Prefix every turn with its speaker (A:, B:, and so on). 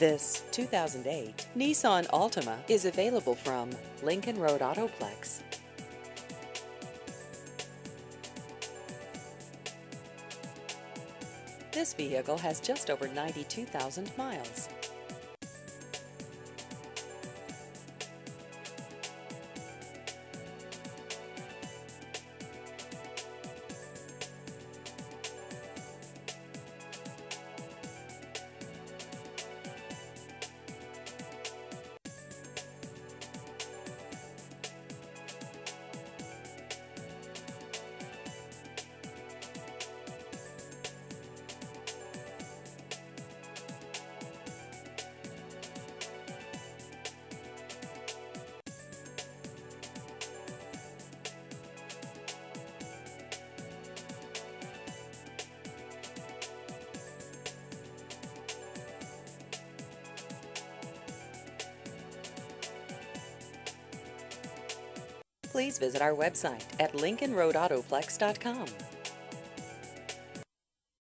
A: This 2008 Nissan Altima is available from Lincoln Road Autoplex. This vehicle has just over 92,000 miles. Please visit our website at lincolnroadautoplex.com.